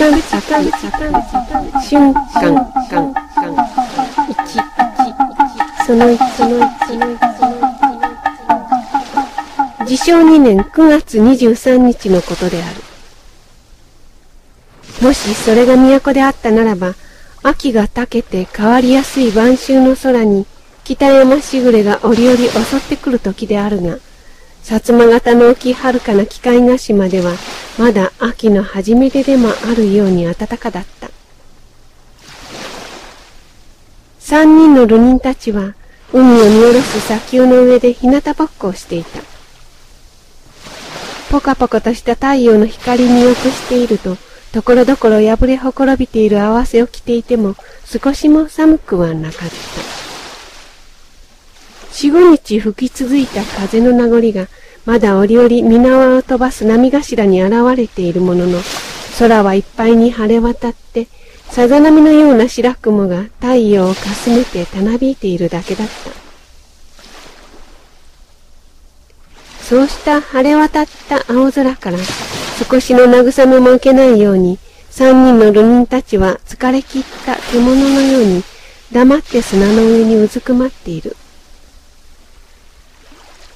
間時間瞬間間間一その一その一その一その一自称2年9月23日のことであるもしそれが都であったならば秋がたけて変わりやすい晩秋の空に北山しぐれが折々襲ってくる時であるが薩摩型の沖遥かな機械ヶ島ではまだ秋の初めででもあるように暖かだった。三人の流人たちは海を見下ろす砂丘の上で日向ぼっこをしていた。ポカポカとした太陽の光によくしているとところどころ破れほころびている合わせを着ていても少しも寒くはなかった。四五日吹き続いた風の名残がまだ折々水縄を飛ばす波頭に現れているものの空はいっぱいに晴れ渡ってさざ波のような白雲が太陽をかすめてたなびいているだけだった。そうした晴れ渡った青空から少しの慰めも受けないように三人の流人たちは疲れ切った獣のように黙って砂の上にうずくまっている。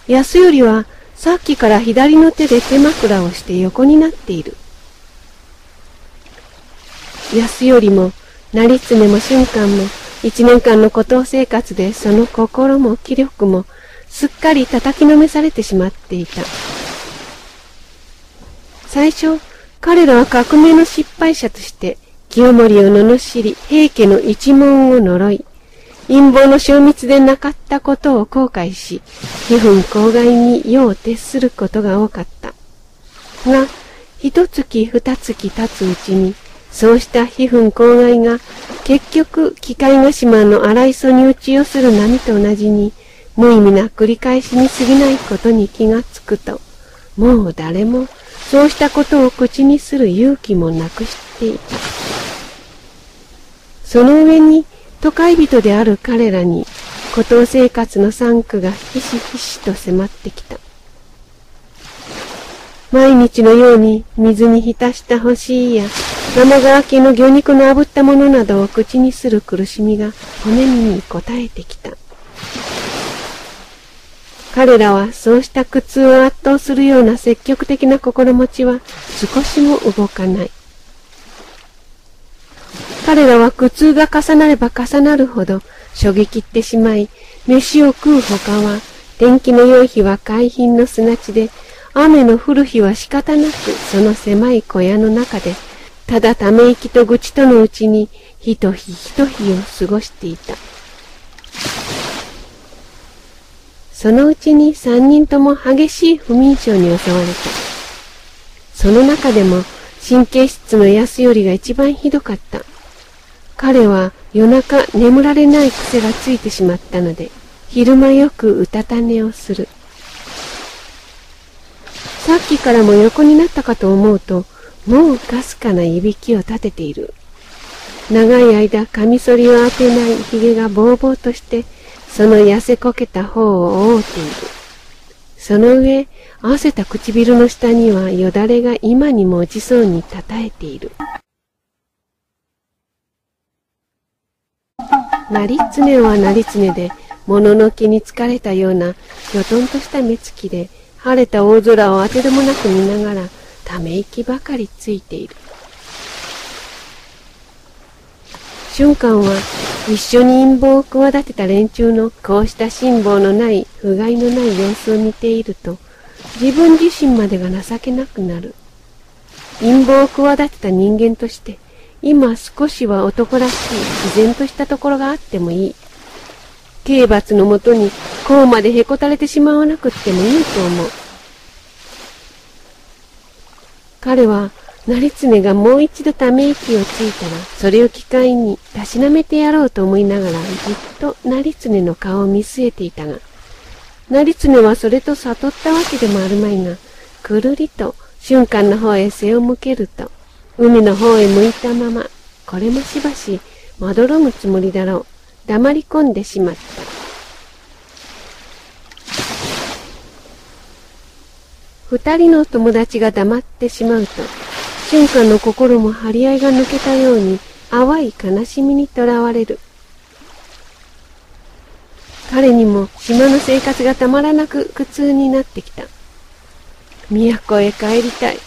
安よりはさっきから左の手で手枕をして横になっている。安よりも、成常も瞬間も、一年間の孤島生活でその心も気力も、すっかり叩きのめされてしまっていた。最初、彼らは革命の失敗者として、清盛を罵り、平家の一門を呪い、陰謀の消滅でなかったことを後悔し、皮膚口外に世を徹することが多かった。が、一月二月経つうちに、そうした皮膚口外が結局機械ヶ島の荒磯に打ち寄せる波と同じに無意味な繰り返しに過ぎないことに気がつくと、もう誰もそうしたことを口にする勇気もなくしていた。その上に都会人である彼らに孤島生活の産苦がひしひしと迫ってきた。毎日のように水に浸した干しいや生乾きの魚肉の炙ったものなどを口にする苦しみが骨身に応えてきた。彼らはそうした苦痛を圧倒するような積極的な心持ちは少しも動かない。彼らは苦痛が重なれば重なるほど、しょげきってしまい、飯を食うほかは、天気の良い日は海浜の砂地で、雨の降る日は仕方なくその狭い小屋の中で、ただため息と愚痴とのうちに、ひと日ひと日を過ごしていた。そのうちに三人とも激しい不眠症に襲われた。その中でも神経質の安よりが一番ひどかった。彼は夜中眠られない癖がついてしまったので、昼間よくうたた寝をする。さっきからも横になったかと思うと、もうかすかないびきを立てている。長い間、カミソリを当てない髭がぼうぼうとして、その痩せこけた方を覆っている。その上、合わせた唇の下にはよだれが今にも落ちそうにたたえている。なりつねはなりつねで、もののけに疲れたような、きょとんとした目つきで、晴れた大空を当てでもなく見ながら、ため息ばかりついている。瞬間は、一緒に陰謀を企てた連中のこうした辛抱のない、不甲斐のない様子を見ていると、自分自身までが情けなくなる。陰謀を企てた人間として、今少しは男らしい自然としたところがあってもいい。刑罰のもとにこうまでへこたれてしまわなくってもいいと思う。彼は、成常がもう一度ため息をついたら、それを機会にたしなめてやろうと思いながら、じっと成常の顔を見据えていたが、成常はそれと悟ったわけでもあるまいが、くるりと瞬間の方へ背を向けると、海の方へ向いたまま、これもしばし、まどろむつもりだろう。黙り込んでしまった。二人の友達が黙ってしまうと、瞬間の心も張り合いが抜けたように淡い悲しみにとらわれる。彼にも島の生活がたまらなく苦痛になってきた。都へ帰りたい。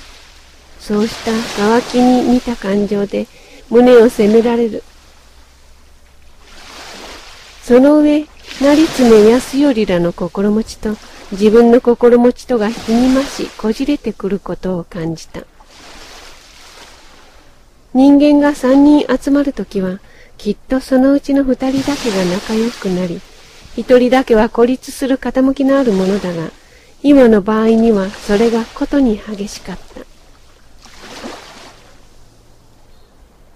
そうした乾きに似た感情で胸を責められる。その上、成常安頼らの心持ちと自分の心持ちとが日に増しこじれてくることを感じた。人間が三人集まるときは、きっとそのうちの二人だけが仲良くなり、一人だけは孤立する傾きのあるものだが、今の場合にはそれがことに激しかった。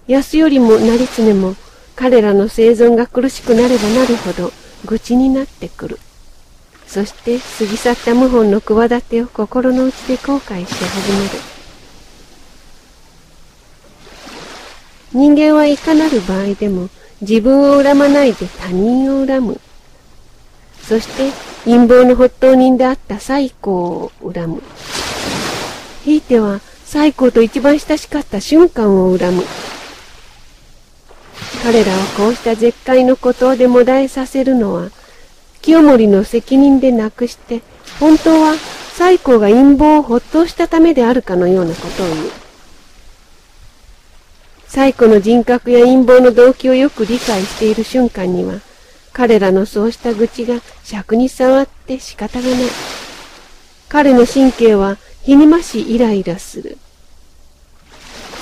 安よりも成常も彼らの生存が苦しくなればなるほど愚痴になってくる。そして過ぎ去った謀反の企てを心の内で後悔して始める。人間はいかなる場合でも自分を恨まないで他人を恨む。そして陰謀の発頭人であった西光を恨む。ひいては西光と一番親しかった瞬間を恨む。彼らをこうした絶海の孤島でもだえさせるのは、清盛の責任でなくして、本当は西光が陰謀を発頭したためであるかのようなことを言う。西光の人格や陰謀の動機をよく理解している瞬間には、彼らのそうした愚痴が尺に触って仕方がない。彼の神経は日に増しイライラする。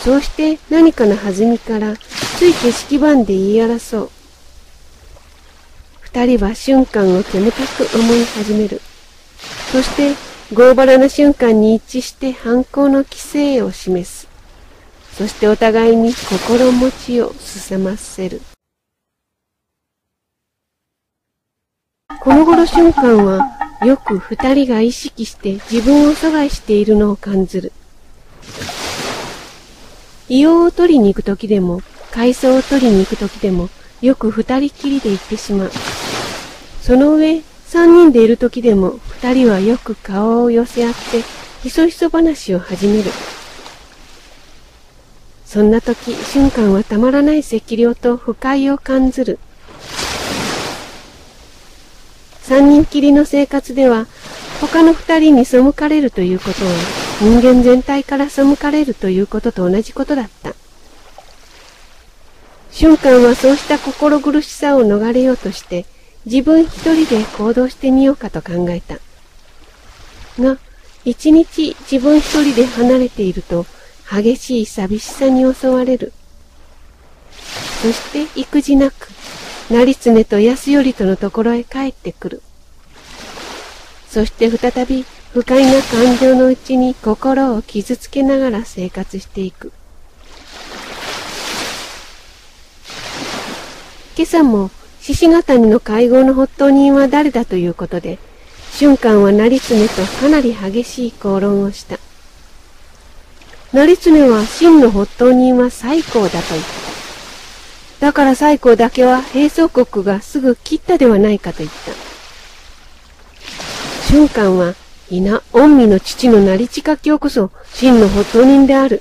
そうして何かの弾みからついて式番で言い争う。二人は瞬間を煙たく思い始める。そして合腹の瞬間に一致して反抗の規制を示す。そしてお互いに心持ちをすさませる。この頃瞬間はよく二人が意識して自分を阻害しているのを感じる。硫黄を取りに行く時でも、海藻を取りに行く時でも、よく二人きりで行ってしまう。その上、三人でいる時でも、二人はよく顔を寄せ合って、ひそひそ話を始める。そんな時、瞬間はたまらない赤量と不快を感ずる。三人きりの生活では、他の二人に背かれるということは、人間全体から背かれるということと同じことだった。瞬間はそうした心苦しさを逃れようとして、自分一人で行動してみようかと考えた。が、一日自分一人で離れていると、激しい寂しさに襲われる。そして育児なく、成常と安頼とのところへ帰ってくる。そして再び不快な感情のうちに心を傷つけながら生活していく。今朝も獅子ヶ谷の会合の発頭人は誰だということで、瞬間は成常とかなり激しい口論をした。成常は真の発頭人は最高だと言った。だから最高だけは平宗国がすぐ切ったではないかと言った。瞬間は皆、御身の父の成近京こそ、真の発頭人である。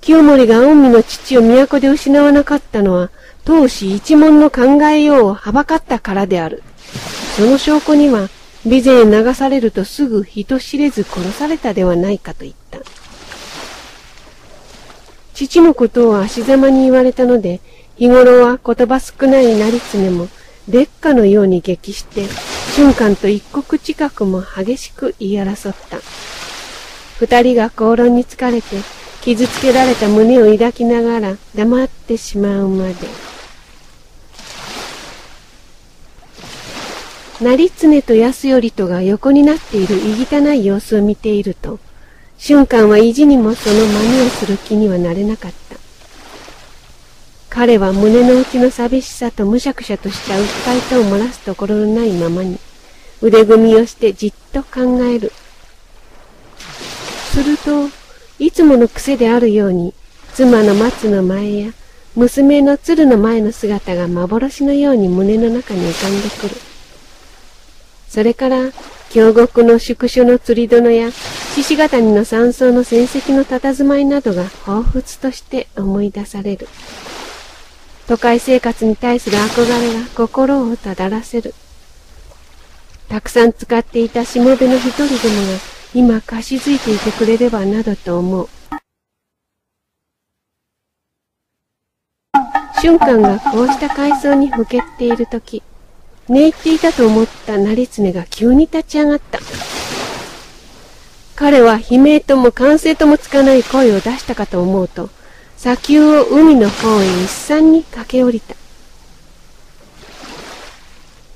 清盛が御身の父を都で失わなかったのは、当時一門の考えようをはばかったからである。その証拠には、備前へ流されるとすぐ人知れず殺されたではないかと言った。父のことを足ざまに言われたので、日頃は言葉少ない成常も、劣化のように激して、瞬間と一刻近くも激しく言い争った。二人が口論に疲れて、傷つけられた胸を抱きながら黙ってしまうまで。成常と安頼とが横になっているいぎたない様子を見ていると、瞬間は意地にもその真似をする気にはなれなかった。彼は胸の内の寂しさとむしゃくしゃとしたうっかいとを漏らすところのないままに、腕組みをしてじっと考える。すると、いつもの癖であるように、妻の松の前や、娘の鶴の前の姿が幻のように胸の中に浮かんでくる。それから、京極の宿所の釣り殿や獅子ヶ谷の山荘の戦績の佇まいなどが彷彿として思い出される。都会生活に対する憧れが心をただらせる。たくさん使っていたしもべの一人でもが今貸し付いていてくれればなどと思う。瞬間がこうした階層にふけっているとき、寝入っていたと思った成常が急に立ち上がった。彼は悲鳴とも歓声ともつかない声を出したかと思うと、砂丘を海の方へ一山に駆け下りた。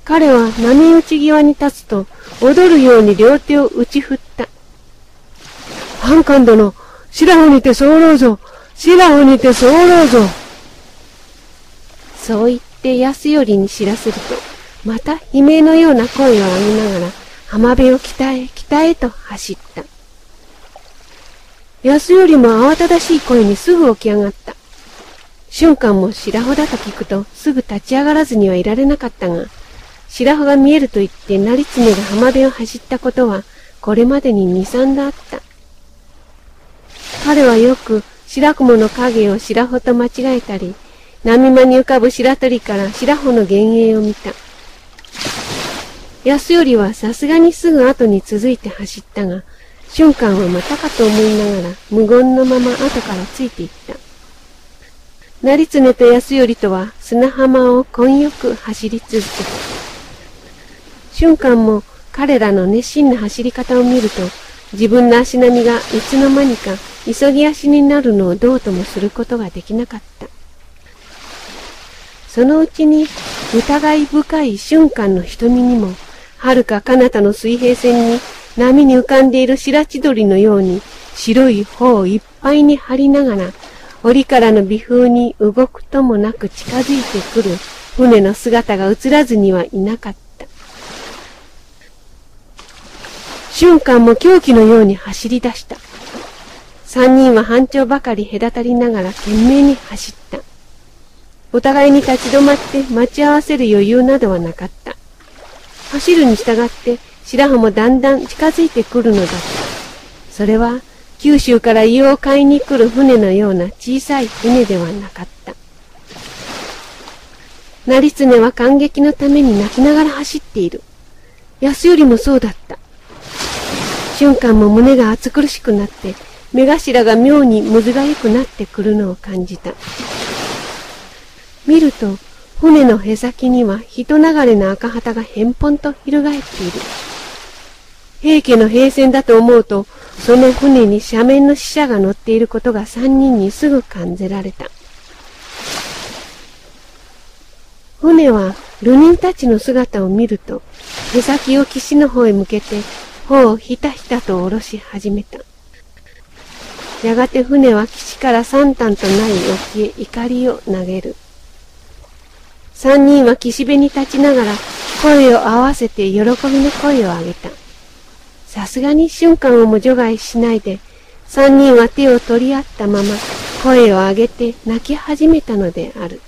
彼は波打ち際に立つと、踊るように両手を打ち振った。ハンカン殿、白穂にて候ぞ白穂にて候ぞそう言って安頼に知らせると、また悲鳴のような声を上げながら浜辺を北へ北へと走った。安よりも慌ただしい声にすぐ起き上がった。瞬間も白穂だと聞くとすぐ立ち上がらずにはいられなかったが、白穂が見えると言って成常が浜辺を走ったことはこれまでに二三度あった。彼はよく白雲の影を白穂と間違えたり、波間に浮かぶ白鳥から白穂の幻影を見た。安頼はさすがにすぐ後に続いて走ったが、瞬間はまたかと思いながら無言のまま後からついていった。成常と安頼とは砂浜を混よく走り続けた。瞬間も彼らの熱心な走り方を見ると、自分の足並みがいつの間にか急ぎ足になるのをどうともすることができなかった。そのうちに疑い深い瞬間の瞳にも遥か彼方の水平線に波に浮かんでいる白千鳥のように白い頬いっぱいに張りながら、檻からの微風に動くともなく近づいてくる船の姿が映らずにはいなかった。瞬間も狂気のように走り出した。三人は半丁ばかり隔たりながら懸命に走った。お互いに立ち止まって待ち合わせる余裕などはなかった。走るに従って白羽もだんだん近づいてくるのだった。それは九州から硫黄を買いに来る船のような小さい船ではなかった。成常は感激のために泣きながら走っている。安よりもそうだった。瞬間も胸が熱苦しくなって、目頭が妙にむずがゆくなってくるのを感じた。見ると、船のへさきには人流れの赤旗が変本と翻っている。平家の平戦だと思うと、その船に斜面の死者が乗っていることが三人にすぐ感じられた。船は流人たちの姿を見ると、手先を岸の方へ向けて、帆をひたひたと下ろし始めた。やがて船は岸から三段となり沖へ怒りを投げる。三人は岸辺に立ちながら声を合わせて喜びの声を上げた。さすがに瞬間をも除外しないで、三人は手を取り合ったまま声を上げて泣き始めたのである。